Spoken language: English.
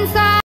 inside.